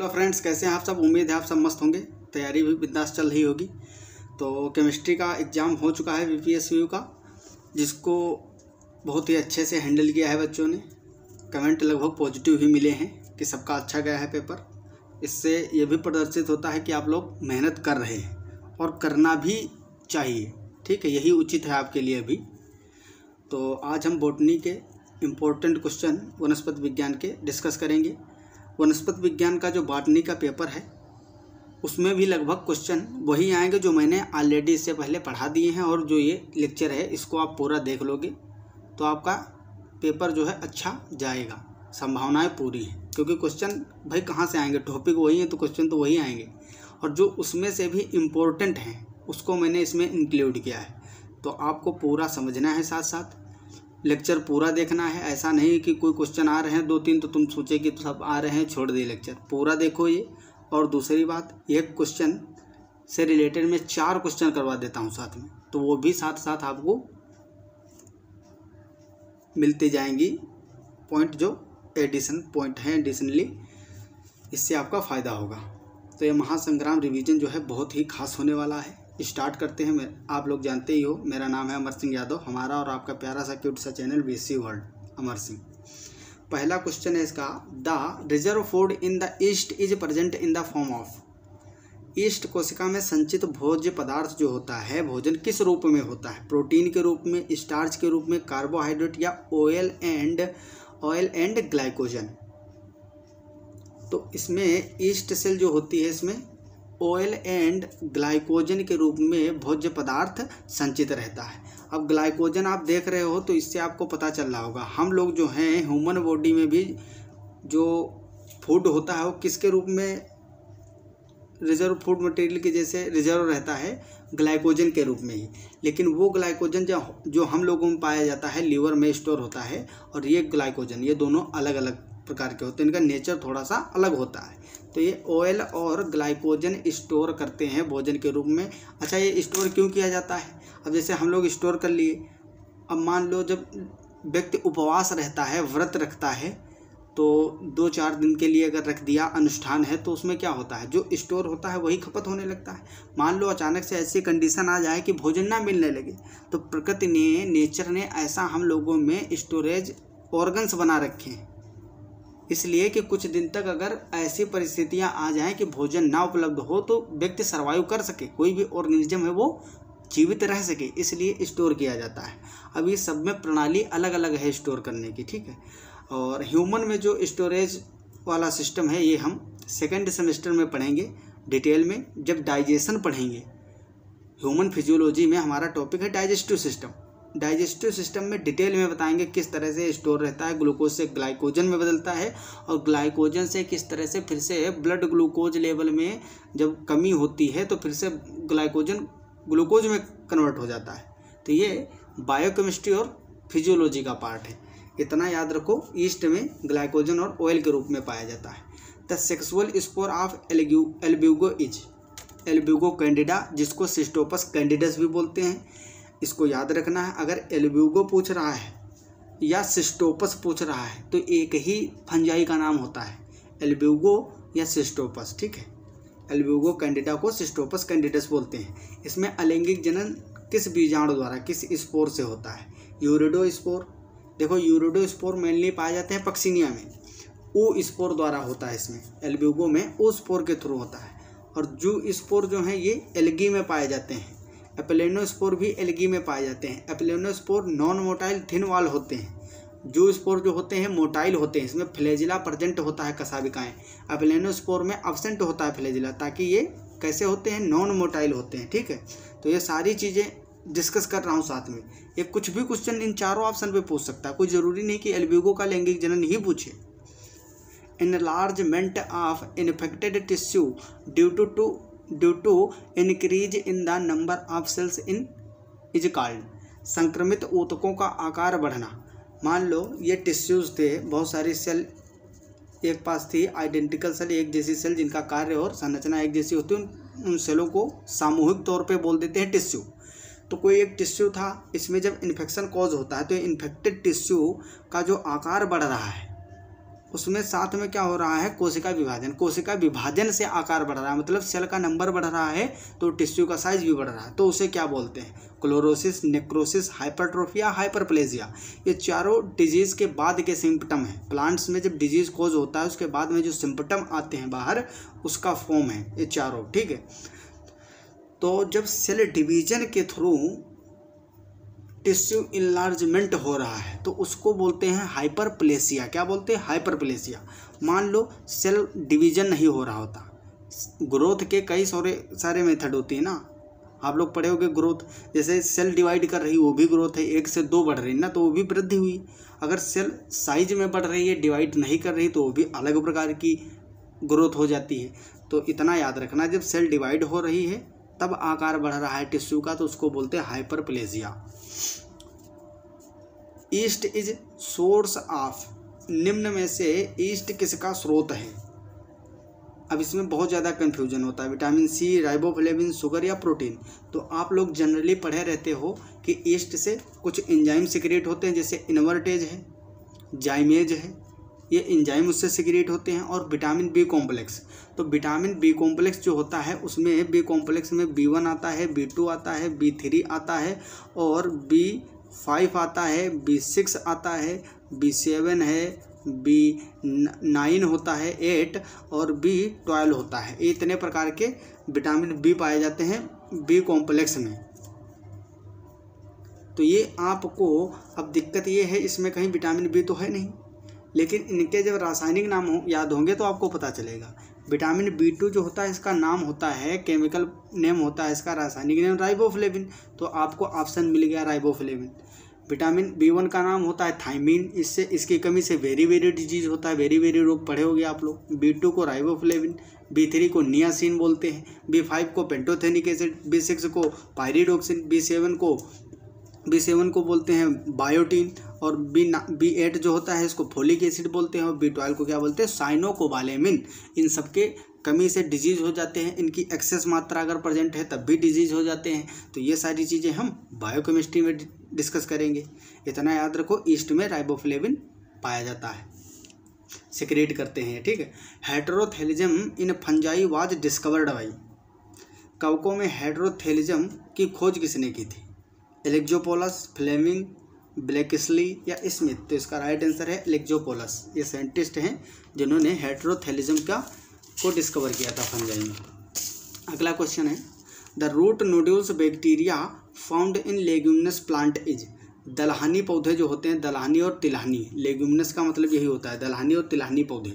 Hello friends, कैसे हैं आप सब? उम्मीद है आप सब मस्त होंगे। तैयारी भी बिंदास चल रही होगी। तो केमिस्ट्री का एग्ज़ाम हो चुका है वी का, जिसको बहुत ही अच्छे से हैंडल किया है बच्चों ने। कमेंट लगभग पॉजिटिव ही मिले हैं कि सबका अच्छा गया है पेपर इससे ये भी प्रदर्शित होता है कि आप लोग मेहनत कर रहे हैं और करना भी चाहिए। ठीक है, यही उचित है आपके लिए अभी। तो आज हम बोटनी के इम्पोर्टेंट क्वेश्चन वनस्पति विज्ञान के डिस्कस करेंगे। वनस्पति विज्ञान का जो बाटनी का पेपर है, उसमें भी लगभग क्वेश्चन वही आएँगे जो मैंने ऑलरेडी इससे पहले पढ़ा दिए हैं और जो ये लेक्चर है, इसको आप पूरा देख लोगे तो आपका पेपर जो है अच्छा जाएगा। संभावनाएँ पूरी हैं, क्योंकि क्वेश्चन भाई कहाँ से आएँगे? टॉपिक वही है तो क्वेश्चन तो वही आएँगे। और जो उसमें से भी इम्पोर्टेंट हैं, उसको मैंने इसमें इंक्लूड किया है। तो आपको पूरा समझना है साथ साथ लेक्चर पूरा देखना है। ऐसा नहीं कि कोई क्वेश्चन आ रहे हैं, दो तीन तो तुम सोचे कि सब आ रहे हैं, छोड़ दिए लेक्चर पूरा देखो ये। और दूसरी बात, एक क्वेश्चन से रिलेटेड मैं चार क्वेश्चन करवा देता हूँ साथ में। तो वो भी साथ साथ आपको मिलते जाएँगी। पॉइंट जो एडिशन पॉइंट हैं एडिशनली इससे आपका फ़ायदा होगा। तो ये महासंग्राम रिवीजन जो है बहुत ही खास होने वाला है। स्टार्ट करते हैं। आप लोग जानते ही हो, मेरा नाम है अमर सिंह यादव, हमारा और आपका प्यारा सा क्यूट सा channel B C world Amar Singh. पहला क्वेश्चन है इसका, the reserve food in the yeast is present in the form of yeast कोशिका में संचित भोज्य पदार्थ जो होता है, भोजन किस रूप में होता है? प्रोटीन के रूप में, स्टार्च के रूप में कार्बोहाइड्रेट या oil and oil and glycogen तो इसमें ईस्ट सेल जो होती है इसमें ऑयल एंड ग्लाइकोजन के रूप में भोज्य पदार्थ संचित रहता है। अब ग्लाइकोजन आप देख रहे हो तो इससे आपको पता चल रहा होगा। हम लोग जो हैं ह्यूमन बॉडी में भी जो फ़ूड होता है, वो किसके रूप में रिज़र्व फ़ूड मटेरियल के जैसे रिज़र्व रहता है? ग्लाइकोजन के रूप में ही। लेकिन वो ग्लाइकोजन जो हम लोगों में पाया जाता है लीवर में स्टोर होता है और ये ग्लाइकोजन ये दोनों अलग अलग प्रकार के होते हैं। इनका नेचर थोड़ा सा अलग होता है। तो ये ऑयल और ग्लाइकोजन स्टोर करते हैं भोजन के रूप में। अच्छा ये स्टोर क्यों किया जाता है? अब जैसे हम लोग स्टोर कर लिए। अब मान लो जब व्यक्ति उपवास रहता है, व्रत रखता है तो दो चार दिन के लिए अगर रख दिया, अनुष्ठान है तो उसमें क्या होता है? जो स्टोर होता है, वही खपत होने लगता है। मान लो अचानक से ऐसी कंडीशन आ जाए कि भोजन ना मिलने लगे तो प्रकृति ने नेचर ने ऐसा हम लोगों में स्टोरेज ऑर्गन्स बना रखे हैं। इसलिए कि कुछ दिन तक अगर ऐसी परिस्थितियाँ आ जाएँ कि भोजन ना उपलब्ध हो तो व्यक्ति सर्वाइव कर सके, कोई भी ऑर्गेनिज्म है वो जीवित रह सके, इसलिए स्टोर किया जाता है। अब ये सब में प्रणाली अलग अलग है स्टोर करने की, ठीक है? और ह्यूमन में जो स्टोरेज वाला सिस्टम है, ये हम सेकेंड सेमेस्टर में पढ़ेंगे डिटेल में जब डाइजेशन पढ़ेंगे। ह्यूमन फिजियोलॉजी में हमारा टॉपिक है डाइजेस्टिव सिस्टम डाइजेस्टिव सिस्टम में डिटेल में बताएँगे किस तरह से स्टोर रहता है, ग्लूकोज से ग्लाइकोजन में बदलता है और ग्लाइकोजन से किस तरह से फिर से ब्लड ग्लूकोज लेवल में जब कमी होती है तो फिर से ग्लाइकोजन, ग्लूकोज में कन्वर्ट हो जाता है। तो ये बायोकेमिस्ट्री और फिजियोलॉजी का पार्ट है। इतना याद रखो ईस्ट में ग्लाइकोजन और ऑयल के रूप में पाया जाता है। The sexual spore of Albugo is, Albugo candida, जिसको सिस्टोपस कैंडिडस भी बोलते हैं। इसको याद रखना है। अगर एल्ब्यूगो पूछ रहा है या सिस्टोपस पूछ रहा है तो एक ही फंजाई का नाम होता है। एल्ब्यूगो या सिस्टोपस, ठीक है? एल्ब्यूगो कैंडिडा को सिस्टोपस कैंडिडस बोलते हैं। इसमें अलैंगिक जनन किस बीजाणु द्वारा, किस स्पोर से होता है? यूरिडो स्पोर देखो यूरिडो स्पोर मेनली पाए जाते हैं पक्सीनिया में। ओ स्पोर द्वारा होता है इसमें। एल्ब्यूगो में ओ स्पोर के थ्रू होता है। और जू स्पोर जो हैं, ये एल्गी में पाए जाते हैं। एप्लेनोस्पोर भी एलगी में पाए जाते हैं। एप्लेनोस्पोर नॉन मोटाइल थिन वाल होते हैं। जो स्पोर जो होते हैं मोटाइल होते हैं। इसमें फ्लेजिला प्रजेंट होता है कसाबिकाएँ। एप्लेनोस्पोर में अबसेंट होता है फ्लेजिला ताकि ये कैसे होते हैं? नॉन मोटाइल होते हैं ठीक है? तो ये सारी चीज़ें डिस्कस कर रहा हूँ साथ में। ये कुछ भी क्वेश्चन इन चारों ऑप्शन पे पूछ सकता है। कोई ज़रूरी नहीं कि एल्ब्यूगो का लैंगिक जनन ही पूछे। Enlargement of infected tissue due to, to due to increase in the number of cells in is called संक्रमित ऊतकों का आकार बढ़ना। मान लो, ये टिश्यूज़ थे, बहुत सारी सेल एक पास थी आइडेंटिकल सेल एक जैसी सेल जिनका कार्य और संरचना एक जैसी होती है, उन सेलों को सामूहिक तौर पे बोल देते हैं टिश्यू तो कोई एक टिश्यू था, इसमें जब इन्फेक्शन कॉज होता है तो इन्फेक्टेड टिश्यू का जो आकार बढ़ रहा है उसमें साथ में क्या हो रहा है? कोशिका विभाजन। कोशिका विभाजन से आकार बढ़ रहा है मतलब सेल का नंबर बढ़ रहा है तो टिश्यू का साइज़ भी बढ़ रहा है तो उसे क्या बोलते हैं? Chlorosis, necrosis, hypertrophia, hyperplasia. ये चारों डिज़ीज़ के बाद के सिम्पटम हैं। प्लांट्स में जब डिज़ीज़ कोज होता है, उसके बाद में जो सिम्पटम आते हैं बाहर, उसका फॉर्म है ये चारों, ठीक है? तो जब सेल डिवीज़न के थ्रू टिश्यू इनलार्जमेंट हो रहा है तो उसको बोलते हैं हाइपरप्लेसिया क्या बोलते हैं? हाइपरप्लेसिया मान लो सेल डिवीज़न नहीं हो रहा होता। ग्रोथ के कई सारे सारे मेथड होती है ना। आप लोग पढ़े होगे ग्रोथ जैसे सेल डिवाइड कर रही, वो भी ग्रोथ है। एक से दो बढ़ रही ना तो वो भी वृद्धि हुई। अगर सेल साइज़ में बढ़ रही है डिवाइड नहीं कर रही तो वो भी अलग प्रकार की ग्रोथ हो जाती है। तो इतना याद रखना, जब सेल डिवाइड हो रही है, तब आकार बढ़ रहा है टिश्यू का तो उसको बोलते हैं hyperplasia yeast is source of, निम्न में से ईस्ट किसका स्रोत है? अब इसमें बहुत ज़्यादा कन्फ्यूज़न होता है। विटामिन सी राइबोफ्लेविन शुगर या प्रोटीन तो आप लोग जनरली पढ़े रहते हो कि ईस्ट से कुछ इंजाइम सिक्रेट होते हैं, जैसे इन्वर्टेज है जाइमेज है, ये इंजाइम उससे सिक्रेट होते हैं और विटामिन बी कॉम्प्लेक्स तो विटामिन बी कॉम्प्लेक्स जो होता है, उसमें बी कॉम्प्लेक्स में बी वन आता है, बी टू आता है, बी थ्री आता है और बी फाइव आता है, बी सिक्स आता है, बी सेवन है, बी नाइन होता है, एट और बी ट्वेल्व होता है। इतने प्रकार के विटामिन बी पाए जाते हैं बी कॉम्प्लेक्स में। तो ये आपको, अब दिक्कत ये है, इसमें कहीं विटामिन बी तो है नहीं, लेकिन इनके जब रासायनिक नाम हो, याद होंगे तो आपको पता चलेगा। विटामिन बी टू जो होता है, इसका नाम होता है केमिकल नेम होता है, इसका रासायनिक नेम राइबोफ्लेविन। तो आपको ऑप्शन मिल गया राइबोफ्लेविन। विटामिन बी वन का नाम होता है थाइमिन। इससे, इसकी कमी से वेरी वेरी डिज़ीज़ होता है। वेरी वेरी रोग पड़े हो आप लोग। बी टू को राइबोफ्लेविन, बी थ्री को नियासिन बोलते हैं। बी फाइव को पेंटोथेनिक एसिड, बी सिक्स को पायरिडोक्सिन, बी सेवन को, बी सेवन को बोलते हैं बायोटीन। और बी ना बी एट जो होता है, इसको फोलिक एसिड बोलते हैं और बी ट्वेल्व को क्या बोलते हैं? साइनोकोबालेमिन इन सबके कमी से डिज़ीज़ हो जाते हैं। इनकी एक्सेस मात्रा अगर प्रेजेंट है, तब भी डिज़ीज़ हो जाते हैं। तो ये सारी चीज़ें हम बायोकेमिस्ट्री में डिस्कस करेंगे। इतना याद रखो ईस्ट में राइबोफ्लेविन पाया जाता है। सिक्रेट करते हैं, ठीक है? Heterothallism in fungi was discovered by कवकों में हेड्रोथेलिज्म की खोज किसने की थी? एलेक्जोपोलस फ्लेमिंग ब्लैकिसली या स्मिथ तो इसका राइट आंसर है एलेक्जोपोलस ये साइंटिस्ट हैं जिन्होंने हेट्रोथेलिज्म का को डिस्कवर किया था फंजाई में। अगला क्वेश्चन है। The root nodules bacteria found in leguminous plant is दलहनी पौधे जो होते हैं, दलहनी और तिलहनी। लेग्यूमिनस का मतलब यही होता है, दलहनी और तिलहनी पौधे।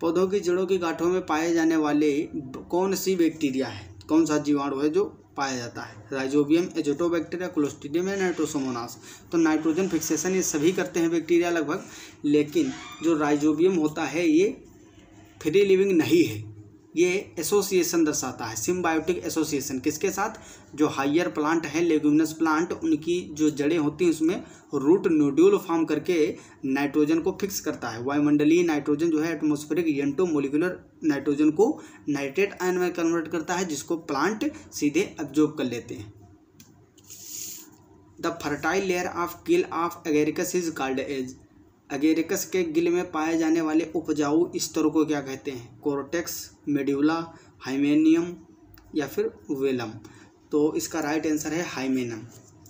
पौधों की जड़ों की गांठों में पाए जाने वाले कौन सी बैक्टीरिया है? कौन सा जीवाणु है जो पाया जाता है। राइजोबियम, एजोटोबैक्टीरिया, क्लोस्टिडियम या नाइट्रोसोमोनास। तो नाइट्रोजन फिक्सेशन ये सभी करते हैं बैक्टीरिया लगभग, लेकिन जो राइजोबियम होता है, ये फ्री लिविंग नहीं है। ये एसोसिएशन दर्शाता है। सिम्बायोटिक एसोसिएशन किसके साथ? जो हाइयर प्लांट है लेगुमिनस प्लांट उनकी जो जड़ें होती हैं, उसमें रूट नोड्यूल फॉर्म करके नाइट्रोजन को फिक्स करता है। वायुमंडलीय नाइट्रोजन जो है एटमोस्फेरिक यंटो मोलिकुलर नाइट्रोजन को नाइट्रेट आयन में कन्वर्ट करता है, जिसको प्लांट सीधे एब्जॉर्ब कर लेते हैं। The fertile layer of gill of agaricus is called as agaricus के गिल में पाए जाने वाले उपजाऊ स्तरों को क्या कहते हैं? कोरोटेक्स मेड्यूला हाइमेनियम या फिर वेलम। तो इसका राइट आंसर है हाइमेनम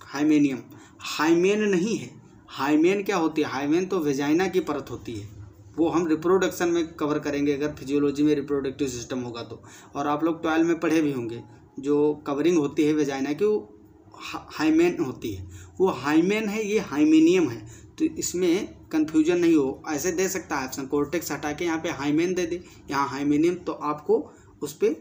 हाइमेनियम। हाइमेन नहीं है। हाइमेन क्या होती है? हाइमेन तो वेजाइना की परत होती है। वो हम रिप्रोडक्शन में कवर करेंगे अगर फिजियोलॉजी में रिप्रोडक्टिव सिस्टम होगा तो। और आप लोग ट्वेल्व में पढ़े भी होंगे। जो कवरिंग होती है वेजाइना की, वो हाइमेन होती है। वो हाइमेन है, ये हाइमेनियम है। तो इसमें कन्फ्यूज़न नहीं हो। ऐसे दे सकता है ऑप्शन कोर्टेक्स हटा के यहाँ पे हाइमेन दे दे। यहाँ हाइमेनियम तो आपको उस पर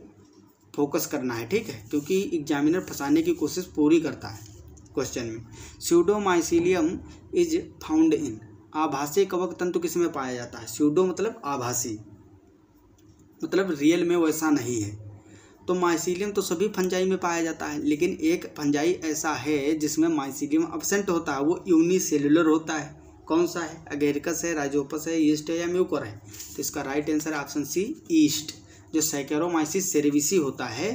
फोकस करना है, ठीक है? क्योंकि एग्जामिनर फंसाने की कोशिश पूरी करता है क्वेश्चन में। स्यूडोमाइसिलियम इज़ फाउंड इन आभासी कवक तंतु किसमें पाया जाता है? स्यूडो मतलब आभासी। मतलब रियल में वैसा नहीं है। तो माइसिलियम तो सभी फंजाई में पाया जाता है, लेकिन एक फंजाई ऐसा है जिसमें माइसिलियम अपसेंट होता है, वो यूनिसेलुलर होता है। कौन सा है? अगेरिकस है राइजोपस है ईस्ट है या म्यूकर है? तो इसका right answer option C yeast जो सैकेरोमाइसिस सेरेविसी होता है।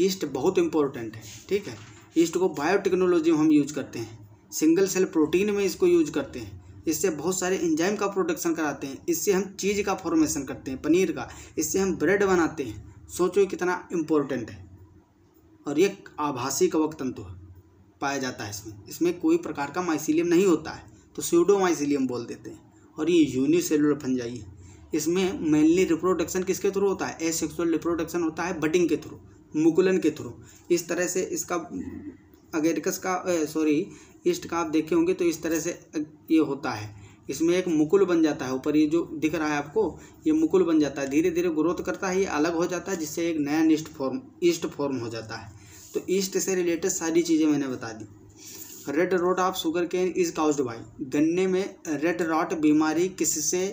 ईस्ट बहुत इंपॉर्टेंट है, ठीक है? ईस्ट को बायोटेक्नोलॉजी में हम यूज़ करते हैं। सिंगल सेल प्रोटीन में इसको यूज़ करते हैं। इससे बहुत सारे एंजाइम का प्रोडक्शन कराते हैं। इससे हम चीज़ का फॉर्मेशन करते हैं, पनीर का। इससे हम ब्रेड बनाते हैं। सोचो कितना इम्पोर्टेंट है। और ये आभासी कवक तंतु पाया जाता है इसमें। इसमें कोई प्रकार का माइसिलियम नहीं होता है तो स्यूडो माइसिलियम बोल देते हैं। और ये यूनिसेलुलर फंजाई है। इसमें मेनली रिप्रोडक्शन किसके थ्रू होता है? एसेक्सुअल रिप्रोडक्शन होता है बटिंग के थ्रू मुकुलन के थ्रू इस तरह से इसका, अगेरिकस का सॉरी ईस्ट का आप देखे होंगे तो इस तरह से ये होता है। इसमें एक मुकुल बन जाता है, ऊपर ये जो दिख रहा है आपको, ये मुकुल बन जाता है। धीरे धीरे ग्रोथ करता है, ये अलग हो जाता है, जिससे एक नया ईस्ट फॉर्म ईस्ट फॉर्म हो जाता है। तो ईस्ट से रिलेटेड सारी चीज़ें मैंने बता दी। Red rot of sugarcane is caused by गन्ने में रेड रॉट बीमारी किससे,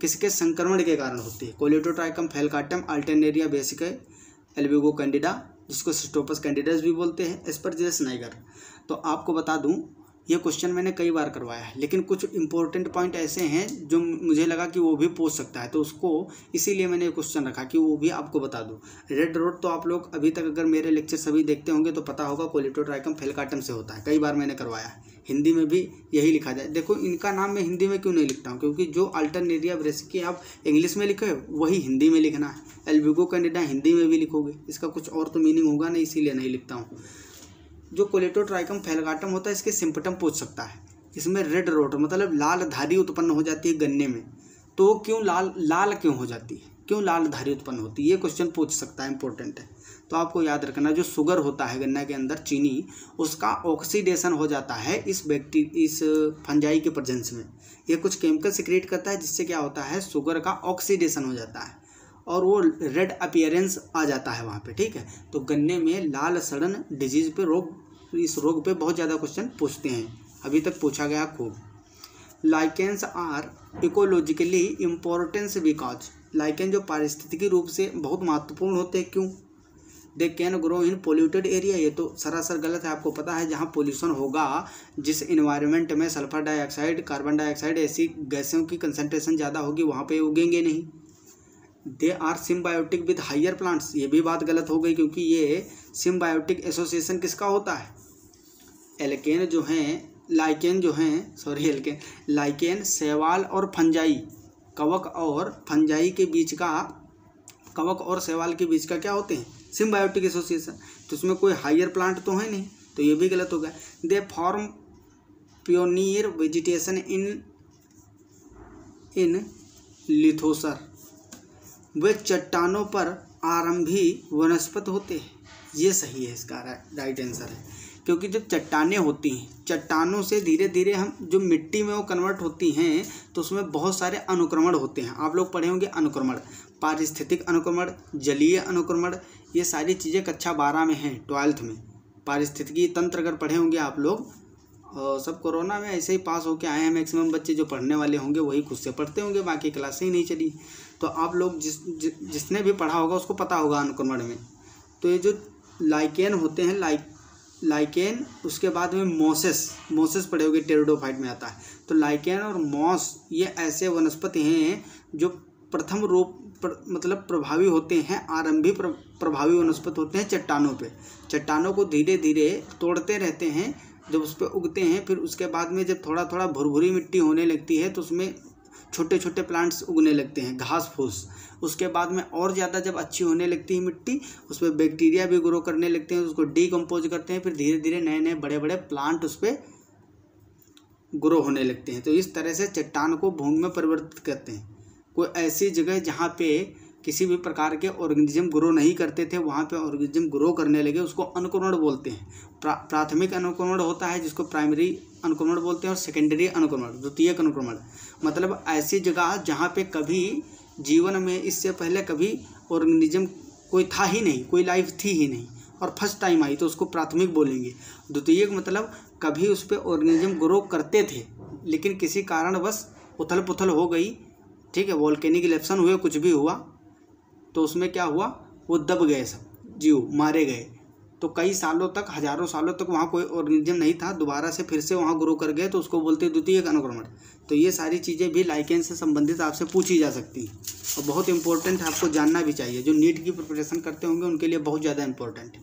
किसके संक्रमण के कारण होती है? कोलिटोट्राइकम फेलकाटम अल्टेनेरिया बेसिक एल्बिगो कैंडिडा जिसको सिस्टोपस कैंडिडस भी बोलते हैं एस्परजिलस नाइगर तो आपको बता दूँ ये क्वेश्चन मैंने कई बार करवाया है, लेकिन कुछ इंपॉर्टेंट पॉइंट ऐसे हैं जो मुझे लगा कि वो भी पूछ सकता है तो उसको इसीलिए मैंने क्वेश्चन रखा कि वो भी आपको बता दूँ। रेड रोड तो आप लोग अभी तक अगर मेरे लेक्चर सभी देखते होंगे तो पता होगा कोलिटोट्राइकम फेलकाटम से होता है, कई बार मैंने करवाया है। हिंदी में भी यही लिखा जाए। देखो, इनका नाम मैं हिंदी में क्यों नहीं लिखता हूँ? क्योंकि जो अल्टरनेरिया ब्रेसिकी आप इंग्लिश में लिखे, वही हिंदी में लिखना है। एल्बिगो कैंडिडा हिंदी में भी लिखोगे, इसका कुछ और तो मीनिंग होगा नहीं, इसीलिए नहीं लिखता हूँ। जो कोलेटोट्राइकम फैलगाटम होता है, इसके सिम्पटम पूछ सकता है। इसमें रेड रोट मतलब लाल धारी उत्पन्न हो जाती है गन्ने में। तो क्यों लाल लाल क्यों हो जाती है? क्यों लाल धारी उत्पन्न होती है? ये क्वेश्चन पूछ सकता है इंपॉर्टेंट है। तो आपको याद रखना, जो शुगर होता है गन्ना के अंदर, चीनी, उसका ऑक्सीडेशन हो जाता है इस बैक्टी इस फंजाई के प्रजेंस में। ये कुछ केमिकल सिक्रिएट करता है, जिससे क्या होता है शुगर का ऑक्सीडेशन हो जाता है। और वो रेड अपियरेंस आ जाता है वहाँ पे, ठीक है? तो गन्ने में लाल, सड़न डिज़ीज़ पे रोग, इस रोग पे बहुत ज़्यादा क्वेश्चन पूछते हैं। अभी तक पूछा गया खूब। Lichens are ecologically importance because lichen जो पारिस्थितिकी रूप से बहुत महत्वपूर्ण होते हैं, क्यों? They can grow in polluted area ये तो सरासर गलत है, आपको पता है, जहाँ पोल्यूशन होगा, जिस इन्वायरमेंट में सल्फ़र डाइऑक्साइड कार्बन डाइऑक्साइड ऐसी गैसों की कंसनट्रेशन ज़्यादा होगी, वहाँ पे उगेंगे नहीं। They are symbiotic with higher plants ये भी बात गलत हो गई क्योंकि ये सिम्बायोटिक एसोसिएशन किसका होता है? एल्केन जो हैं लाइकेन जो हैं सॉरी एल्केन लाइकेन सेवाल और फंजाई कवक और फंजाई के बीच का, कवक और सेवाल के बीच का क्या होते हैं? सिम्बायोटिक एसोसिएशन तो उसमें कोई हाइयर प्लांट तो है नहीं तो ये भी गलत हो गया। They form pioneer vegetation in in lithosere वे चट्टानों पर आरंभी वनस्पत होते हैं। ये सही है इसका राइट आंसर है। क्योंकि जब चट्टानें होती हैं, चट्टानों से धीरे धीरे हम जो मिट्टी में वो कन्वर्ट होती हैं तो उसमें बहुत सारे अनुक्रमण होते हैं। आप लोग पढ़े होंगे अनुक्रमण, पारिस्थितिक अनुक्रमण, जलीय अनुक्रमण, ये सारी चीज़ें कक्षा बारह में हैं ट्वेल्थ में। पारिस्थितिकी तंत्र अगर पढ़े होंगे आप लोग और सब कोरोना में ऐसे ही पास होके आए हैं मैक्सिमम बच्चे जो पढ़ने वाले होंगे, वही खुद से पढ़ते होंगे, बाकी क्लासें ही नहीं चली। तो आप लोग जिस जि, जिसने भी पढ़ा होगा उसको पता होगा अनुक्रमण में। तो ये जो लाइकेन होते हैं लाइक लाइकेन उसके बाद में मोसेस मोसेस पढ़े होंगे टेरोडोफाइट में आता है। तो लाइकेन और मॉस ये ऐसे वनस्पति हैं जो प्रथम रूप प्र, मतलब प्रभावी होते हैं आरंभी प्र, प्रभावी वनस्पति होते हैं चट्टानों पे। चट्टानों को धीरे धीरे तोड़ते रहते हैं जब उस पर उगते हैं फिर उसके बाद में जब थोड़ा थोड़ा भुरभुरी मिट्टी होने लगती है तो उसमें छोटे छोटे प्लांट्स उगने लगते हैं, घास फूस। उसके बाद में और ज़्यादा जब अच्छी होने लगती है मिट्टी, उसमें बैक्टीरिया भी ग्रो करने लगते हैं, उसको डीकम्पोज करते हैं, फिर धीरे धीरे नए नए बड़े बड़े प्लांट उस पर ग्रो होने लगते हैं। तो इस तरह से चट्टान को भूमि में परिवर्तित करते हैं। कोई ऐसी जगह जहाँ पे किसी भी प्रकार के ऑर्गेनिज्म ग्रो नहीं करते थे वहाँ पे ऑर्गेनिज्म ग्रो करने लगे उसको अनुकरण बोलते हैं। प्रा, प्राथमिक अनुकरण होता है जिसको प्राइमरी अनुक्रमण बोलते हैं और सेकेंडरी अनुक्रमण द्वितीयक अनुक्रमण मतलब ऐसी जगह जहाँ पे कभी जीवन में इससे पहले कभी ऑर्गेनिज्म कोई था ही नहीं कोई लाइफ थी ही नहीं और फ़र्स्ट टाइम आई तो उसको प्राथमिक बोलेंगे। द्वितीयक मतलब कभी उस पर ऑर्गेनिज्म ग्रो करते थे लेकिन किसी कारण बस उथल पुथल हो गई ठीक है वॉल्केनिक इलेप्शन हुए कुछ भी हुआ तो उसमें क्या हुआ? वो दब गए सब, जीव मारे गए। तो कई सालों तक, हज़ारों सालों तक वहाँ कोई ऑर्गेनिज्म नहीं था। दोबारा से फिर से वहाँ ग्रो कर गए तो उसको बोलते द्वितीय अनुक्रमण। तो ये सारी चीज़ें भी लाइकेन से संबंधित आपसे पूछी जा सकती हैं। और बहुत इंपॉर्टेंट है, आपको जानना भी चाहिए। जो नीट की प्रिपरेशन करते होंगे, उनके लिए बहुत ज़्यादा इंपॉर्टेंट है।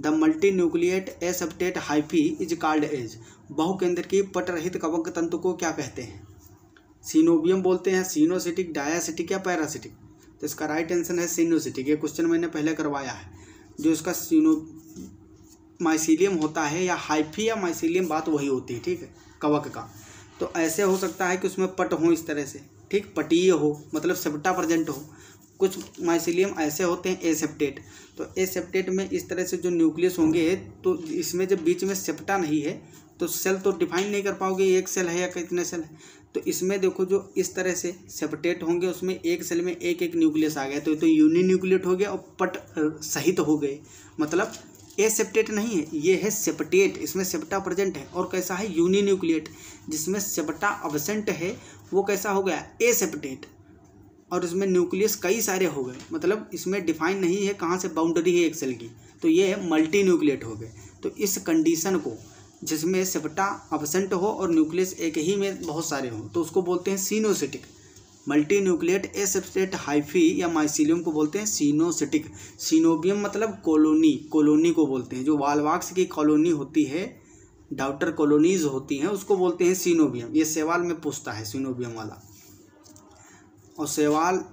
The multinucleate aseptate hyphae is called as बहुकेंद्र की पटरहित कवक तंतु को क्या कहते हैं? सीनोबियम बोलते हैं सीनोसिटिक डायासिटिक या पैरासिटिक तो इसका राइट आंसर है सीनोसिटिक ये क्वेश्चन मैंने पहले करवाया है। जो इसका सीनो माइसीलियम होता है या हाइफी या माइसीलियम बात वही होती है, ठीक है? कवक का। तो ऐसे हो सकता है कि उसमें पट हो इस तरह से, ठीक? पटीय हो मतलब सेप्टा प्रजेंट हो। कुछ माइसिलियम ऐसे होते हैं एसेप्टेट तो एसेप्टेट में इस तरह से जो न्यूक्लियस होंगे तो इसमें जब बीच में सेप्टा नहीं है तो सेल तो डिफाइन नहीं कर पाओगे, एक सेल है या कितने सेल है। तो इसमें देखो जो इस तरह से सेपरेट होंगे, उसमें एक सेल में एक एक न्यूक्लियस आ गया। तो तो यूनि न्यूक्लियट हो गया और पट सहित हो गए। मतलब ए सेप्टेट नहीं है, ये है सेपटेट इसमें सेप्टा प्रेजेंट है और कैसा है? यूनि न्यूक्लियट जिसमें सेप्टा अबसेंट है, वो कैसा हो गया? ए सेप्टेट और इसमें न्यूक्लियस कई सारे हो गए। मतलब इसमें डिफाइन नहीं है कहाँ से बाउंड्री है एक सेल की। तो ये है मल्टी न्यूक्लियट हो गए। तो इस कंडीशन को जिसमें सेप्टा अबसेंट हो और न्यूक्लियस एक ही में बहुत सारे हों तो उसको बोलते हैं coenocytic. Multi nucleate aseptate hyphae या माइसिलियम को बोलते हैं सीनोसिटिक। सीनोबियम मतलब कॉलोनी कॉलोनी को बोलते हैं। जो वालवाक्स की कॉलोनी होती है, डाउटर कॉलोनीज होती हैं, उसको बोलते हैं सीनोबियम। ये सवाल में पूछता है, सीनोबियम वाला। और सवाल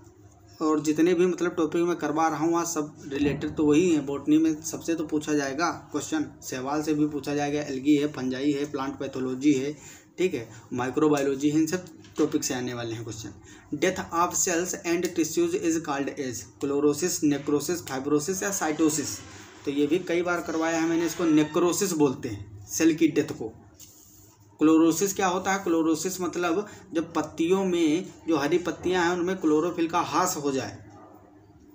और जितने भी मतलब टॉपिक मैं करवा रहा हूँ, आज सब रिलेटेड तो वही है। बॉटनी में सबसे तो पूछा जाएगा क्वेश्चन सवाल से भी पूछा जाएगा एलगी है फंजाई है प्लांट पैथोलॉजी है, ठीक है? माइक्रोबायोलॉजी है, इन सब टॉपिक से आने वाले हैं question death of cells and tissues is called as chlorosis necrosis fibrosis या साइटोसिस तो ये भी कई बार करवाया है मैंने, इसको नेक्रोसिस बोलते हैं सेल की डेथ को। क्लोरोसिस क्या होता है? क्लोरोसिस मतलब जब पत्तियों में जो हरी पत्तियाँ हैं, उनमें क्लोरोफिल का हास हो जाए,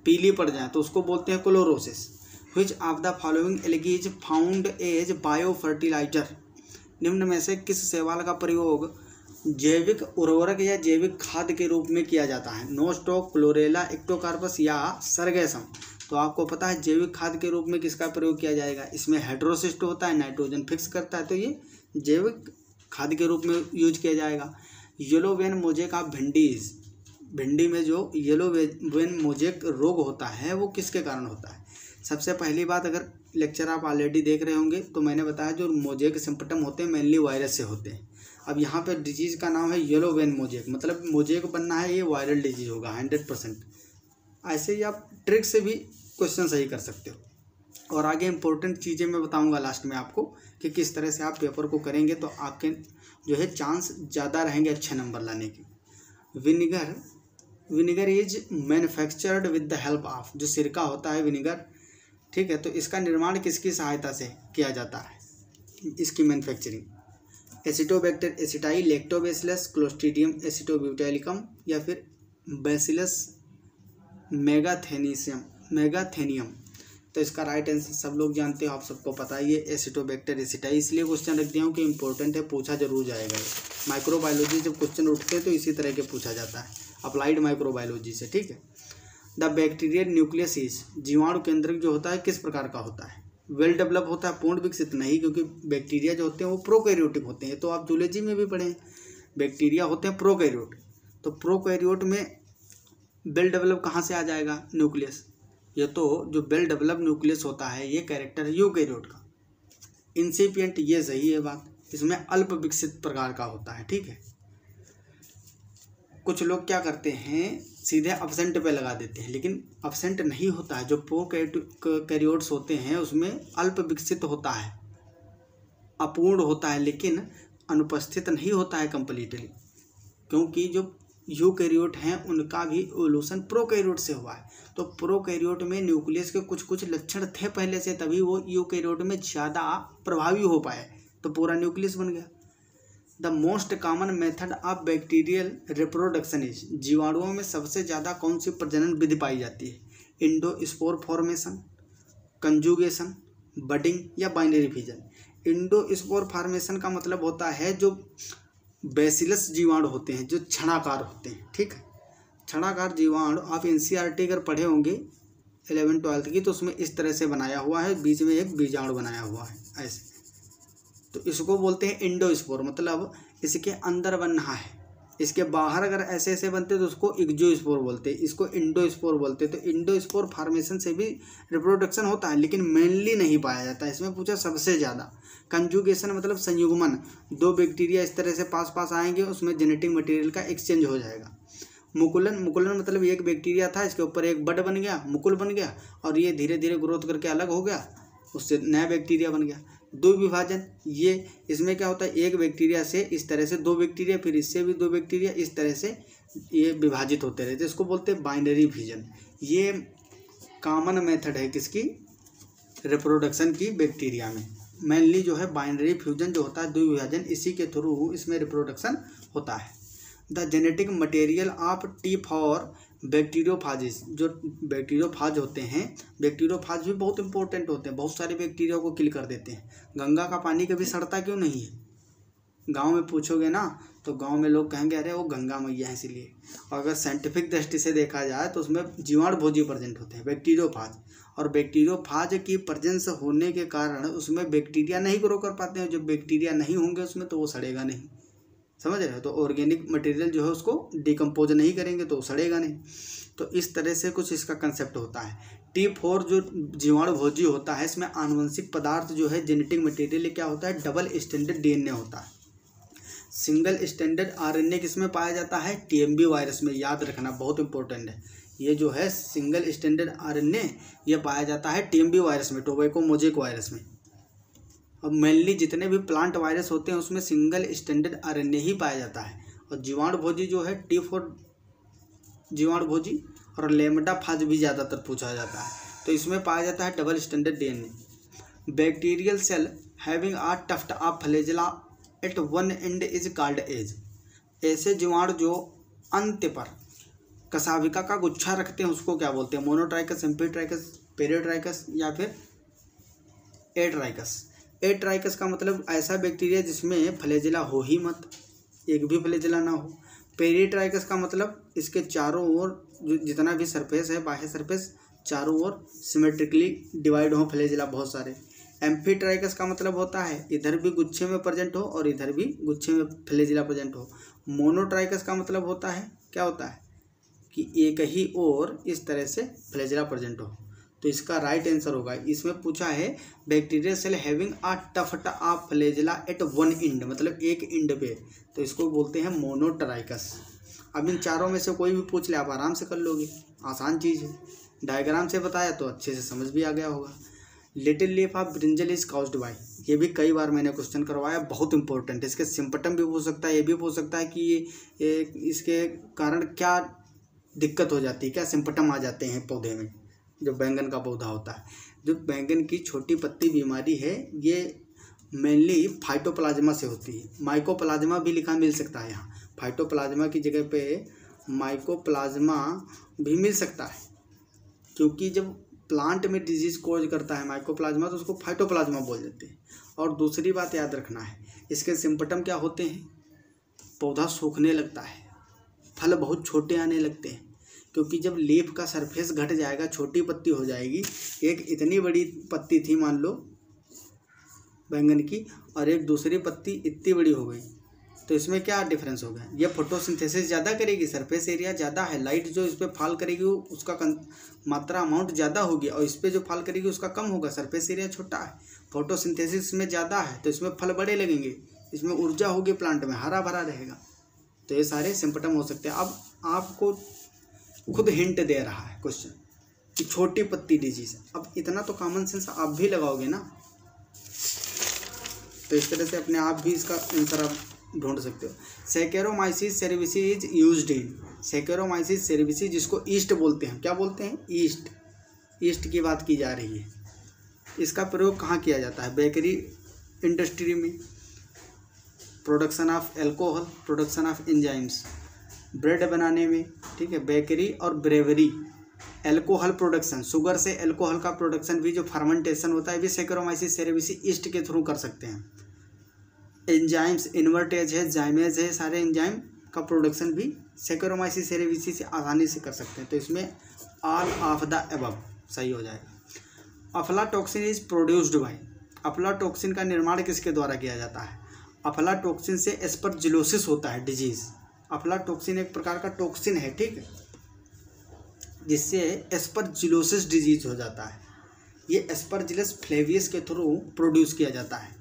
पीली पड़ जाए तो उसको बोलते हैं chlorosis. Which of the following algae found as biofertilizer निम्न में से किस सेवाल का प्रयोग जैविक उर्वरक या जैविक खाद के रूप में किया जाता है? नोस्टोक क्लोरेला एक्टोकार्पस या सरगेसम। तो आपको पता है जैविक खाद के रूप में किसका प्रयोग किया जाएगा? इसमें हाइड्रोसिस्ट होता है नाइट्रोजन फिक्स करता है तो ये जैविक खाद के रूप में यूज़ किया जाएगा। येलो वेन मोजेक ऑफ़ भिंडीज भिंडी में जो येलो वेन मोजेक रोग होता है, वो किसके कारण होता है? सबसे पहली बात अगर लेक्चर आप ऑलरेडी देख रहे होंगे तो मैंने बताया जो मोजेक सिम्पटम होते हैं मेनली वायरस से होते हैं। अब यहाँ पर डिज़ीज़ का नाम है येलो वेन मोजेक मतलब मोजेक बनना है, ये वायरल डिज़ीज़ होगा हंड्रेड परसेंट ऐसे ही आप ट्रिक से भी क्वेश्चन सही कर सकते हो। और आगे इंपॉर्टेंट चीज़ें मैं बताऊँगा लास्ट में आपको। कि किस तरह से आप पेपर को करेंगे तो आपके जो है चांस ज़्यादा रहेंगे अच्छे नंबर लाने के। Vinegar vinegar is manufactured with the help of जो सिरका होता है विनीगर ठीक है तो इसका निर्माण किसकी सहायता से किया जाता है? इसकी manufacturing Acetobacter aceti Lactobacillus Clostridium acetobutylicum या फिर बेसिलस मेगाथेनीसियम मेगाथेनियम तो इसका राइट आंसर सब लोग जानते हो, आप सबको पता ही है एसिटोबैक्टर एसिटाई इसलिए क्वेश्चन रख दिया हूँ कि इंपॉर्टेंट है, पूछा ज़रूर जाएगा माइक्रोबायोलॉजी जब क्वेश्चन उठते हैं तो इसी तरह के पूछा जाता है। अप्लाइड माइक्रोबायोलॉजी से, ठीक है? द बैक्टीरियल न्यूक्लियस इज़ जीवाणु केंद्रक जो होता है, किस प्रकार का होता है? वेल डेवलप होता है, पूर्ण विकसित नहीं, क्योंकि बैक्टीरिया जो होते हैं, वो प्रोकैरियोटिक होते हैं। तो आप जूलॉजी में भी पढ़े बैक्टीरिया होते हैं प्रोकैरियोट तो प्रोकैरियोट में वेल डेवलप कहाँ से आ जाएगा? न्यूक्लियस ये तो जो वेल डेवलप न्यूक्लियस होता है, ये कैरेक्टर है यूकैरियोट का। इंसिपियंट ये सही है बात, इसमें अल्प विकसित प्रकार का होता है, ठीक है? कुछ लोग क्या करते हैं, सीधे अपसेंट पे लगा देते हैं, लेकिन अपसेंट नहीं होता है। जो प्रो कैरियोड्स होते हैं, उसमें अल्प विकसित होता है, अपूर्ण होता है, लेकिन अनुपस्थित नहीं होता है कंप्लीटली क्योंकि जो यूकैरियोट हैं, उनका भी एवोल्यूशन प्रोकैरियोट से हुआ है। तो प्रोकैरियोट में न्यूक्लियस के कुछ कुछ लक्षण थे पहले से, तभी वो यूकैरियोट में ज़्यादा प्रभावी हो पाए। तो पूरा न्यूक्लियस बन गया। The most common method of bacterial reproduction is जीवाणुओं में सबसे ज़्यादा कौन सी प्रजनन विधि पाई जाती है? Indo spore formation conjugation budding या binary fission Indo spore formation का मतलब होता है जो बेसिलस जीवाणु होते हैं, जो क्षणाकार होते हैं, ठीक है? क्षणाकार जीवाणु, आप एन अगर पढ़े होंगे एलेवन ट्वेल्थ की तो उसमें इस तरह से बनाया हुआ है, बीच में एक बीजाणु बनाया हुआ है, ऐसे। तो इसको बोलते हैं इंडोस्पोर मतलब इसके अंदर बनना है। इसके बाहर अगर ऐसे ऐसे बनते तो उसको इग्जोस्पोर बोलते हैं। इसको इंडोस्पोर बोलते हैं। तो इंडोस्पोर फार्मेशन से भी रिप्रोडक्शन होता है, लेकिन मेनली नहीं पाया जाता। है इसमें पूछा सबसे ज़्यादा। कंजुगेशन मतलब संयुग्मन। दो बैक्टीरिया इस तरह से पास पास आएँगे, उसमें जेनेटिक मटेरियल का एक्सचेंज हो जाएगा। मुकुलन मुकुलन मतलब एक बैक्टीरिया था, इसके ऊपर एक बड बन गया, मुकुल बन गया, और ये धीरे धीरे ग्रोथ करके अलग हो गया, उससे नया बैक्टीरिया बन गया। दो विभाजन ये इसमें क्या होता है, एक बैक्टीरिया से इस तरह से दो बैक्टीरिया फिर इससे भी दो बैक्टीरिया इस तरह से ये विभाजित होते रहते इसको बोलते हैं बाइनरी विजन ये कॉमन मेथड है किसकी? रिप्रोडक्शन की बैक्टीरिया में। मेनली जो है बाइनरी फ्यूजन जो होता है दो विभाजन इसी के थ्रू इसमें रिप्रोडक्शन होता है। The genetic material of T four bacteriophages जो बैक्टीरियोफाज होते हैं बैक्टीरियोफाज भी बहुत इंपॉर्टेंट होते हैं, बहुत सारे बैक्टीरिया को किल कर देते हैं। गंगा का पानी कभी सड़ता क्यों नहीं है? गाँव में पूछोगे ना तो गाँव में लोग कहेंगे, अरे, वो गंगा मैया है इसीलिए। और अगर साइंटिफिक दृष्टि से देखा जाए तो उसमें जीवाणु भोजी प्रेजेंट होते हैं बैक्टीरियोफाज और बैक्टीरियोफाज की प्रजेंस होने के कारण उसमें बैक्टीरिया नहीं ग्रो कर पाते हैं। जो बैक्टीरिया नहीं होंगे उसमें तो वो सड़ेगा नहीं। समझ रहे हो? तो ऑर्गेनिक मटेरियल जो है उसको डिकम्पोज नहीं करेंगे तो सड़ेगा नहीं। तो इस तरह से कुछ इसका कंसेप्ट होता है। टी फोर जो जीवाणु भोजी होता है, इसमें आनुवंशिक पदार्थ जो है जेनेटिक मटेरियल क्या होता है? डबल स्टैंडर्ड डीएनए होता है। सिंगल स्टैंडर्ड आरएनए किसमें पाया जाता है? टीएमबी वायरस में। याद रखना, बहुत इंपॉर्टेंट है। ये जो है सिंगल स्टैंडर्ड आरएनए, ये पाया जाता है टीएमबी वायरस में, टोबैको मोजेक वायरस में। अब मेनली जितने भी प्लांट वायरस होते हैं, उसमें सिंगल स्टैंडर्ड आरएनए ही पाया जाता है। और जीवाणु भोजी जो है, टी फोर, जीवाणु भोजी और लेमडा फाज भी ज़्यादातर पूछा जाता है। तो इसमें पाया जाता है double stranded DNA. Bacterial cell having a tuft a flagella at one end is called as. ऐसे जीवाणु जो अंत पर कसाविका का गुच्छा रखते हैं, उसको क्या बोलते हैं? मोनोट्राइकस एम्पीट्राइकस पेरियोट्राइकस या फिर एट्राइकस एट्राइकस का मतलब ऐसा बैक्टीरिया जिसमें फ्लेजिला हो ही मत, एक भी फ्लेजिला ना हो। पेरीट्राइकस का मतलब इसके चारों ओर जितना भी सरफेस है, बाह्य सरफेस चारों ओर सिमेट्रिकली डिवाइड हो फ्लेजिला बहुत सारे। एम्फीट्राइकस का मतलब होता है, इधर भी गुच्छे में प्रेजेंट हो और इधर भी गुच्छे में फ्लेजिला प्रेजेंट हो। मोनोट्राइकस का मतलब होता है, क्या होता है? कि एक ही और इस तरह से फ्लेजिला प्रेजेंट हो। तो इसका राइट आंसर होगा। इसमें पूछा है bacteria cell having a tuft a flagella at one end मतलब एक इंड पे। तो इसको बोलते हैं मोनोट्राइकस अब इन चारों में से कोई भी पूछ ले, आप आराम से कर लोगे। आसान चीज़ है। डायग्राम से बताया तो अच्छे से समझ भी आ गया होगा। Little leaf of brinjal is caused by ये भी कई बार मैंने क्वेश्चन करवाया, बहुत इंपॉर्टेंट है। इसके सिम्पटम भी पूछ सकता है, ये भी पूछ सकता है कि ये इसके कारण क्या दिक्कत हो जाती है, क्या सिम्पटम आ जाते हैं पौधे में जो बैंगन का पौधा होता है। जो बैंगन की छोटी पत्ती बीमारी है, ये मेनली फाइटोप्लाज्मा से होती है। माइकोप्लाज्मा भी लिखा मिल सकता है यहाँ। फाइटोप्लाज्मा की जगह पे माइकोप्लाज्मा भी मिल सकता है। क्योंकि जब प्लांट में डिज़ीज़ कोज करता है माइकोप्लाज्मा तो उसको फाइटोप्लाज्मा बोल देते हैं। और दूसरी बात याद रखना है, इसके सिम्पटम क्या होते हैं? पौधा सूखने लगता है। फल बहुत छोटे आने लगते हैं, क्योंकि जब लीफ का सरफेस घट जाएगा, छोटी पत्ती हो जाएगी। एक इतनी बड़ी पत्ती थी मान लो, बैंगन की, और एक दूसरी पत्ती इतनी बड़ी हो गई। तो इसमें क्या डिफरेंस होगा? ये फोटोसिंथेसिस ज़्यादा करेगी सरफेस एरिया ज़्यादा है लाइट जो इस पर फॉल करेगी, वो उसका मात्रा अमाउंट ज़्यादा होगी, और इस पर जो फॉल करेगी, उसका कम होगा। सरफेस एरिया छोटा है फोटोसिंथेसिस में ज़्यादा है तो इसमें फल बड़े लगेंगे। इसमें ऊर्जा होगी प्लांट में, हरा भरा रहेगा। तो ये सारे सिम्पटम हो सकते हैं। अब आपको खुद हिंट दे रहा है क्वेश्चन कि छोटी पत्ती डिज़ीज़ अब इतना तो कॉमन सेंस आप भी लगाओगे ना? तो इस तरह से अपने आप भी इसका आंसर आप ढूंढ सकते हो। Saccharomyces cerevisiae is use in Saccharomyces cerevisiae जिसको ईस्ट बोलते हैं। क्या बोलते हैं? ईस्ट। ईस्ट की बात की जा रही है। इसका प्रयोग कहाँ किया जाता है? बेकरी इंडस्ट्री में? Production of alcohol production of enzymes. Bread बनाने में, ठीक है, बेकरी और ब्रेवरी। एल्कोहल प्रोडक्शन, शुगर से एल्कोहल का प्रोडक्शन भी जो फर्मेंटेशन होता है, भी सेक्रोमाइसिस सेरेविसी ईस्ट के थ्रू कर सकते हैं। एंजाइम्स इन्वर्टेज है जाइमेज है, सारे एंजाइम का प्रोडक्शन भी सेक्रोमाइसिस सेरेविसी से आसानी से कर सकते हैं। तो इसमें ऑल ऑफ़ द एबव सही हो जाएगा। Aflatoxin is produced by aflatoxin का निर्माण किसके द्वारा किया जाता है? अफलाटॉक्सिन से एस्परजिलोसिस होता है डिज़ीज़ अफ्लाटोक्सिन एक प्रकार का टोक्सिन है, ठीक है? जिससे एस्परजिलोसिस डिज़ीज़ हो जाता है। ये एस्परजिलस फ्लेवियस के थ्रू प्रोड्यूस किया जाता है।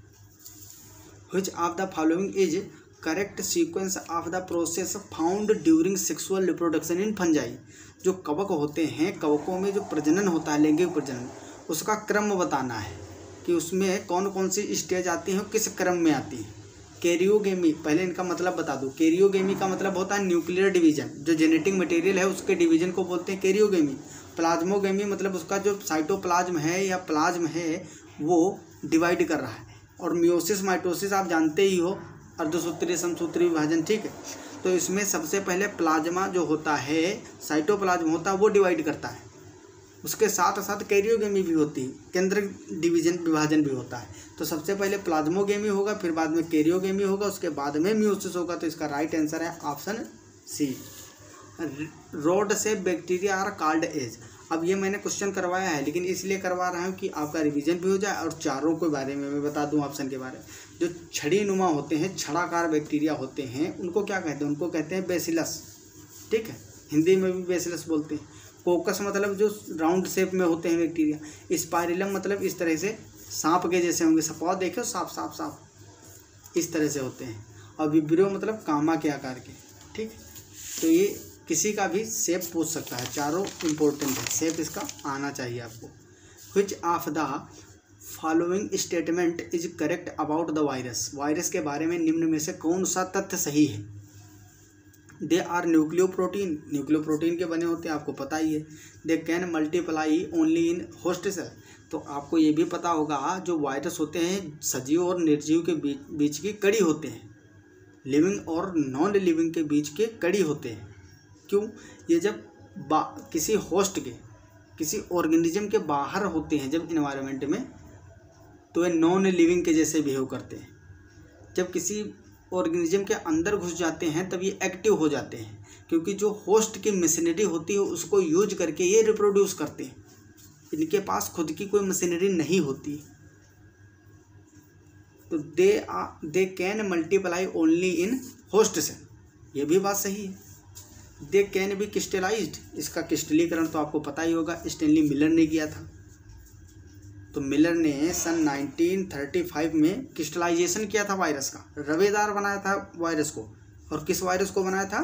Which of the following is correct sequence of the process found during sexual reproduction in fungi जो कवक होते हैं, कवकों में जो प्रजनन होता है, लैंगिक प्रजनन, उसका क्रम बताना है कि उसमें कौन कौन सी स्टेज आती हैं किस क्रम में आती हैं। कैरियोगेमी, पहले इनका मतलब बता दूँ। कैरियोगेमी का मतलब होता है न्यूक्लियर डिवीज़न, जो जेनेटिक मटेरियल है, उसके डिवीज़न को बोलते हैं कैरियोगेमी। प्लाज्मोगेमी मतलब उसका जो साइटोप्लाज्म है या प्लाज्म है, वो डिवाइड कर रहा है। और म्योसिस माइटोसिस आप जानते ही हो, अर्धसूत्री समसूत्री विभाजन, ठीक है? तो इसमें सबसे पहले प्लाज्मा जो होता है, साइटोप्लाज्म होता है, वो डिवाइड करता है। उसके साथ साथ कैरियोगेमी भी होती है केंद्र डिवीज़न, विभाजन भी होता है। तो सबसे पहले प्लाज्मोगेमी होगा, फिर बाद में कैरियोगेमी होगा, उसके बाद में म्यूसिस होगा तो इसका राइट आंसर है ऑप्शन सी रोड से बैक्टीरिया आर कार्ड एज अब ये मैंने क्वेश्चन करवाया है, लेकिन इसलिए करवा रहा हूँ कि आपका रिवीजन भी हो जाए और चारों के बारे में मैं बता दूँ ऑप्शन के बारे में। जो छड़ी नुमा होते हैं, छड़ाकार बैक्टीरिया होते हैं, उनको क्या कहते हैं? उनको कहते हैं बेसिलस ठीक है? हिंदी में भी बेसिलस बोलते हैं। कोकस मतलब जो राउंड शेप में होते हैं बैक्टीरिया स्पाइरिलम मतलब इस तरह से सांप के जैसे होंगे। सपौ देखे साफ़ साफ़ साफ़ इस तरह से होते हैं। और विब्रियो मतलब कामा के आकार के, ठीक? तो ये किसी का भी सेप पूछ सकता है। चारों इम्पोर्टेंट है। सेप इसका आना चाहिए आपको। Which of the following statement is correct about the virus virus के बारे में निम्न में से कौन सा तथ्य सही है? They are nucleoprotein nucleoprotein के बने होते हैं, आपको पता ही है। They can multiply only in host cell. तो आपको ये भी पता होगा जो वायरस होते हैं, सजीव और निर्जीव के बीच बीच की कड़ी होते हैं। लिविंग और नॉन लिविंग के बीच के कड़ी होते हैं। क्यों? ये जब किसी होस्ट के, किसी ऑर्गेनिज्म के बाहर होते हैं, जब इन्वायरमेंट में तो ये नॉन लिविंग के जैसे बिहेव करते हैं। जब किसी ऑर्गेनिज्म के अंदर घुस जाते हैं तब ये एक्टिव हो जाते हैं। क्योंकि जो होस्ट की मशीनरी होती है उसको यूज़ करके ये रिप्रोड्यूस करते हैं। इनके पास खुद की कोई मशीनरी नहीं होती। तो they ah, they can multiply only in host से। ये भी बात सही है। दे कैन बी क्रिस्टलाइज्ड इसका क्रिस्टलीकरण तो आपको पता ही होगा स्टेनली मिलर ने किया था। तो मिलर ने सन 1935 में क्रिस्टलाइजेशन किया था वायरस का। रवेदार बनाया था वायरस को। और किस वायरस को बनाया था?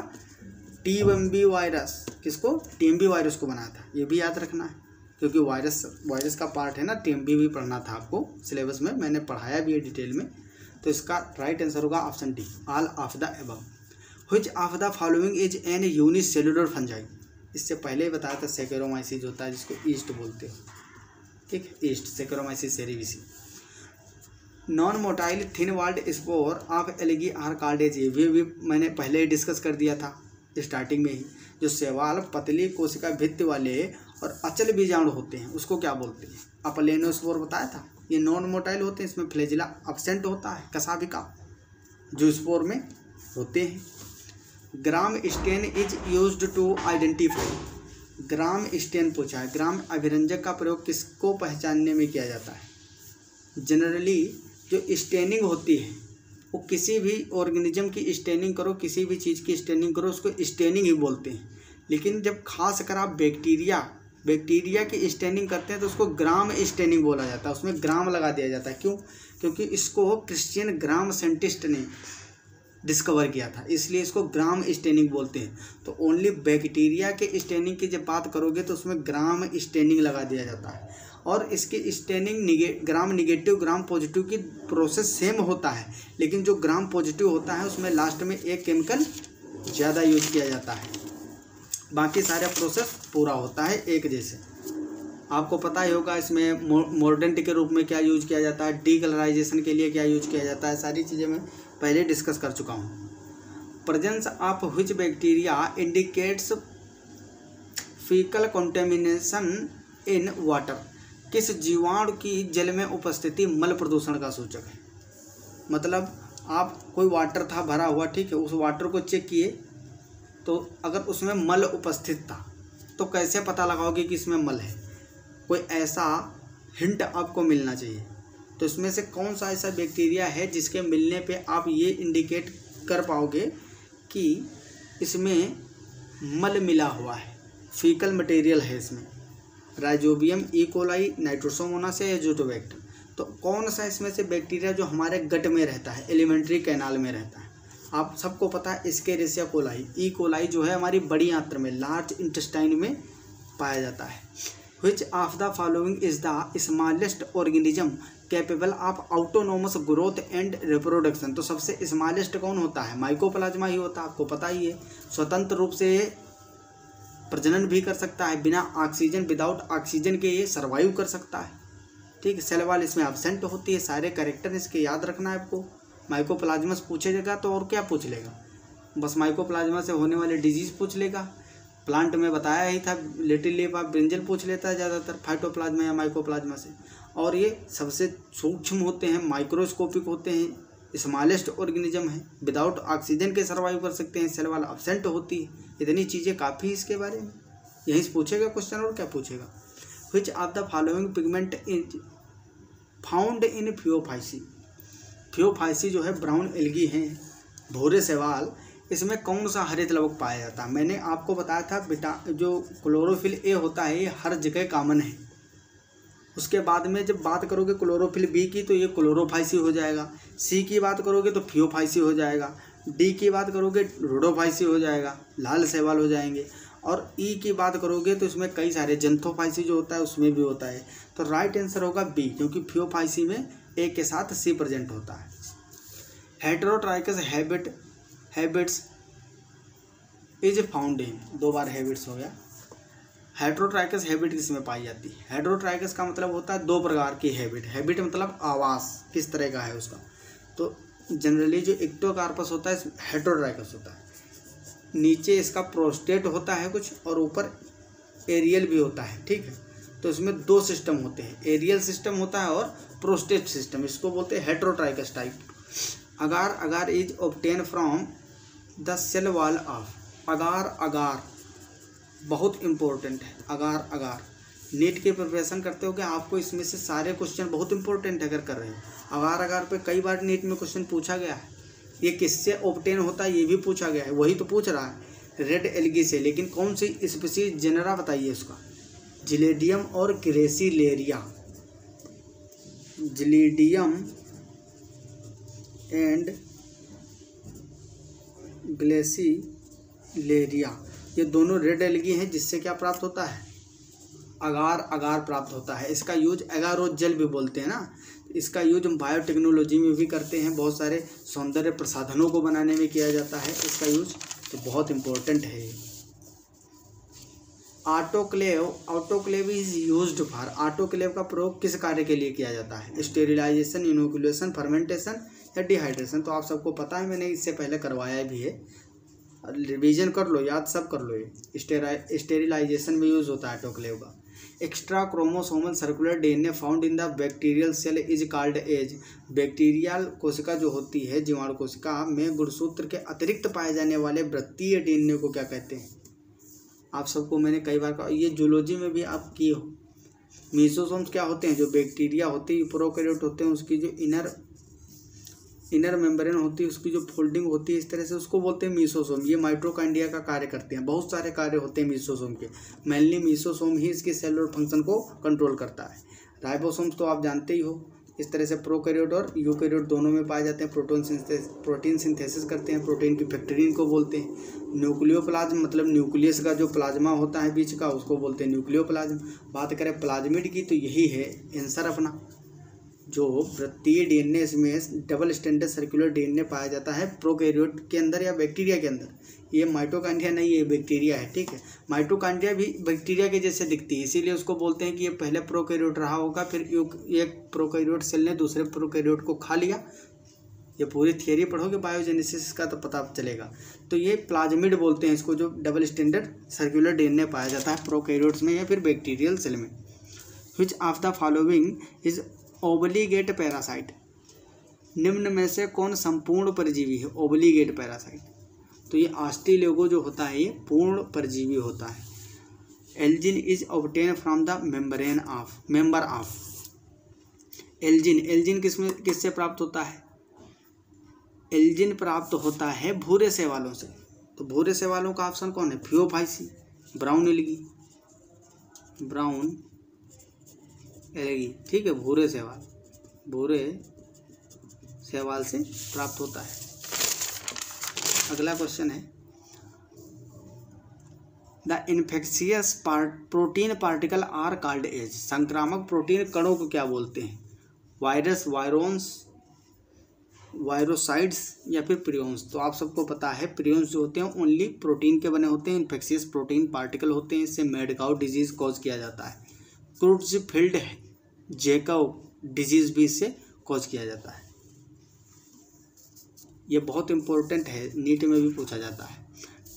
T M B virus. किसको? टी एम बी वायरस को बनाया था। ये भी याद रखना है, क्योंकि वायरस वायरस का पार्ट है ना टी एम बी भी पढ़ना था आपको सिलेबस में। मैंने पढ़ाया भी है डिटेल में। तो इसका राइट आंसर होगा option D all of the above. Which of the following is an unicellular fungi इससे पहले बताया था सेकेरोमाइसिस होता है, जिसको ईस्ट बोलते हो। ठीक yeast saccharomyces cerevisiae non motile thin walled spore of algae are called as ये भी, भी मैंने पहले ही डिस्कस कर दिया था स्टार्टिंग में ही। जो सेवाल पतली कोशिका भित्त वाले और अचल बीजाणु होते हैं उसको क्या बोलते हैं? अपलेनोस्पोर बताया था? ये नॉन मोटाइल होते हैं इसमें फ्लेजिला अपसेंट होता है कसाभिका जो स्पोर में होते हैं। Gram stain is used to identify gram stain पूछा है। ग्राम अभिरंजक का प्रयोग किसको पहचानने में किया जाता है? जनरली जो स्टेनिंग होती है, वो किसी भी ऑर्गेनिज्म की स्टेनिंग करो, किसी भी चीज़ की स्टेनिंग करो, उसको स्टेनिंग ही बोलते हैं। लेकिन जब खास कर आप बैक्टीरिया बैक्टीरिया की स्टेनिंग करते हैं तो उसको ग्राम स्टेनिंग बोला जाता है। उसमें ग्राम लगा दिया जाता है। क्यों? क्योंकि इसको क्रिश्चियन ग्राम साइंटिस्ट ने डिस्कवर किया था। इसलिए इसको ग्राम स्टेनिंग बोलते हैं। तो ओनली बैक्टीरिया के स्टेनिंग की जब बात करोगे तो उसमें ग्राम स्टेनिंग लगा दिया जाता है। और इसकी स्टेनिंग निगे, ग्राम निगेटिव ग्राम पॉजिटिव की प्रोसेस सेम होता है। लेकिन जो ग्राम पॉजिटिव होता है, उसमें लास्ट में एक केमिकल ज़्यादा यूज़ किया जाता है। बाकी सारे प्रोसेस पूरा होता है एक जैसे। आपको पता ही होगा, इसमें मोर्डेंट के रूप में क्या यूज़ किया जाता है डीकलराइजेशन के लिए क्या यूज़ किया जाता है, सारी चीज़ें मैं पहले डिस्कस कर चुका हूँ। Presence of which bacteria indicates faecal contamination in water किस जीवाणु की जल में उपस्थिति मल प्रदूषण का सूचक है? मतलब आप कोई वाटर था, भरा हुआ, ठीक है, उस वाटर को चेक किए तो अगर उसमें मल उपस्थित था तो कैसे पता लगाओगे कि इसमें मल है? कोई ऐसा हिंट आपको मिलना चाहिए। तो इसमें से कौन सा ऐसा बैक्टीरिया है जिसके मिलने पे आप ये इंडिकेट कर पाओगे कि इसमें मल मिला हुआ है। फीकल मटेरियल है इसमें। राइजोबियम इकोलाई नाइट्रोसोमोनास या एजोटोबैक्टर तो कौन सा इसमें से बैक्टीरिया जो हमारे गट में रहता है एलिमेंट्री कैनाल में रहता है? आप सबको पता है इसके रेसिया कोलाई ई कोलाई जो है हमारी बड़ी आंत्र में लार्ज इंटेस्टाइन में पाया जाता है। Which of the following is the smallest organism capable of autonomous growth and reproduction तो सबसे स्मॉलेस्ट कौन होता है? माइकोप्लाज्मा ही होता है, आपको पता ही है। स्वतंत्र रूप से प्रजनन भी कर सकता है, बिना ऑक्सीजन विदाउट ऑक्सीजन के ये सर्वाइव कर सकता है। ठीक है सेल वाल इसमें एबसेंट होती है, सारे करेक्टर इसके याद रखना है आपको। माइकोप्लाज्मस पूछेगा तो और क्या पूछ लेगा? बस माइकोप्लाज्मा से होने वाले डिज़ीज़ पूछ लेगा। प्लांट में बताया ही था, लिटिल लीफ आप ब्रिंजल पूछ लेता है ज़्यादातर फाइटोप्लाज्मा या माइकोप्लाज्मा से। और ये सबसे सूक्ष्म होते हैं, माइक्रोस्कोपिक होते हैं, स्मॉलेस्ट ऑर्गेनिज्म है। विदाउट ऑक्सीजन के सर्वाइव कर सकते हैं, सेल वाला अपसेंट होती है। इतनी चीज़ें काफ़ी इसके बारे में। यहीं से पूछेगा क्वेश्चन और क्या पूछेगा? Which of the following pigment is found in Phaeophyceae Phaeophyceae जो है ब्राउन एल्गी हैं। भूरे सवाल इसमें कौन सा हरित लवक पाया जाता है? मैंने आपको बताया था, बिटा, जो क्लोरोफिल ए होता है, ये हर जगह कॉमन है। उसके बाद में जब बात करोगे क्लोरोफिल बी की तो ये क्लोरोफाइसी हो जाएगा। सी की बात करोगे तो फ्योफाइसी हो जाएगा। डी की बात करोगे, रोडोफाइसी हो जाएगा। लाल सेवाल हो जाएँगे। और ई e की बात करोगे तो इसमें कई सारे जंथोफाइसी जो होता है, उसमें भी होता है। तो राइट आंसर होगा बी क्योंकि फ्योफाइसी में ए के साथ सी प्रेजेंट होता है। Heterotrichous habit habits is found in दो बार हैबिट्स हो गया। हाइड्रोट्राइकस हैबिट किसमें पाई जाती है? हेट्रोट्राइकस का मतलब होता है दो प्रकार की हैबिट। हैबिट मतलब आवास, किस तरह का है उसका? तो जनरली जो इक्टोकार्पस होता है हेट्रोट्राइकस होता है। नीचे इसका प्रोस्टेट होता है कुछ, और ऊपर एरियल भी होता है, ठीक है? तो इसमें दो सिस्टम होते हैं, एरियल सिस्टम होता है और प्रोस्टेट सिस्टम, इसको बोलते हैं heterotrichous type. Agar agar is obtain from the cell wall of agar agar बहुत इम्पोर्टेंट है, अगार अगार। नीट के प्रिपरेशन करते हो कि आपको इसमें से सारे क्वेश्चन बहुत इंपॉर्टेंट अगर कर रहे हो। अगार अगार पे कई बार नीट में क्वेश्चन पूछा गया है। ये किससे ऑप्टेन होता है, ये भी पूछा गया है। वही तो पूछ रहा है रेड एलगी से। लेकिन कौन सी स्पीसीज जेनरा बताइए उसका। जिलेडियम और ग्रेसीलेरिया जिलेडियम एंड ग्लेसीलेरिया ये दोनों रेड एलगी हैं, जिससे क्या प्राप्त होता है? अगार अगार प्राप्त होता है। इसका यूज़ एगारोजल भी बोलते हैं ना? इसका यूज़ हम बायोटेक्नोलॉजी में भी करते हैं। बहुत सारे सौंदर्य प्रसाधनों को बनाने में किया जाता है। इसका यूज़ तो बहुत इम्पोर्टेंट है। Autoclave autoclave is use for autoclave का प्रयोग किस कार्य के लिए किया जाता है? स्टेरिलाइजेशन इनोकुलेशन फर्मेंटेशन या डिहाइड्रेशन तो आप सबको पता है, मैंने इससे पहले करवाया भी है। रिवीजन कर लो, याद सब कर लो ये। स्टेरिलाइजेशन में यूज़ होता है ऑटोक्लेव का। Extra chromosomal circular DNA found in the bacterial cell is called as bacterial कोशिका जो होती है, जीवाणु कोशिका, में गुणसूत्र के अतिरिक्त पाए जाने वाले वृत्तीय डीएनए को क्या कहते हैं? आप सबको मैंने कई बार कहा, ये जूलॉजी में भी आप किए हो। मीसोसोम्स क्या होते हैं? जो बैक्टीरिया होती है प्रोकैरियोट होते हैं, उसकी जो इनर इनर मेम्ब्रेन होती है, उसकी जो फोल्डिंग होती है, इस तरह से उसको बोलते हैं मीसोसोम ये माइट्रोकांडिया का कार्य करते हैं। बहुत सारे कार्य होते हैं मीसोसोम के। मेनली मीसोसोम ही इसके सेलुलर फ़ंक्शन को कंट्रोल करता है। राइबोसोम्स तो आप जानते ही हो। इस तरह से प्रोकैरियोट और यूकैरियोट दोनों में पाए जाते हैं। प्रोटीन प्रोटीन सिंथेसिस करते हैं। प्रोटीन की फैक्ट्री को बोलते हैं। न्यूक्लियोप्लाज्म मतलब न्यूक्लियस का जो प्लाज्मा होता है बीच का, उसको बोलते हैं न्यूक्लियोप्लाज्म बात करें प्लाज्मिड की तो यही है आंसर अपना। जो वृत्तीय डीएनए इसमें डबल स्टैंडर्ड सर्कुलर डीएनए पाया जाता है प्रोकैरियोट के अंदर या बैक्टीरिया के अंदर। ये माइटोकांड्रिया नहीं है बैक्टीरिया है, ठीक है? माइटोकांड्रिया भी बैक्टीरिया के जैसे दिखती है, इसीलिए उसको बोलते हैं कि ये पहले प्रोकैरियोट रहा होगा, फिर एक प्रोकैरियोट सेल ने दूसरे प्रोकैरियोट को खा लिया। ये पूरी थियरी पढ़ोगे बायोजेनेसिस का तो पता चलेगा। तो ये प्लाज्मिड बोलते हैं इसको, जो डबल स्टैंडर्ड सर्कुलर डीएनए पाया जाता है प्रोकैरियोट्स में या फिर बैक्टीरियल सेल में। Which of the following is obligate parasite निम्न में से कौन संपूर्ण परजीवी है? ओबलीगेट पैरासाइट तो ये आस्टिलोगो जो होता है, ये पूर्ण परजीवी होता है। Algin is obtain from the membrane of, member of. Algin algin किसमें, किससे प्राप्त होता है? एल्जिन प्राप्त होता है भूरे से वालों से। तो भूरे सवालों का ऑप्शन कौन है? Phaeophyceae brown algae. Brown algae ठीक है, भूरे सवाल भूरे सवाल से प्राप्त होता है। अगला क्वेश्चन है। The infectious part protein particle are called as संक्रामक प्रोटीन कणों को क्या बोलते हैं? वायरस वायरोन्स वायरोसाइड्स या फिर प्रियोन्स तो आप सबको पता है प्रियोन्स जो होते हैं ओनली प्रोटीन के बने होते हैं। इन्फेक्शियस प्रोटीन पार्टिकल होते हैं। इससे मेडकाउ डिज़ीज़ कॉज किया जाता है। क्रूट्स फ़ील्ड जेकव डिज़ीज़ भी इससे कॉज किया जाता है। यह बहुत इंपॉर्टेंट है, नीट में भी पूछा जाता है।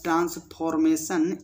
ट्रांसफॉर्मेशन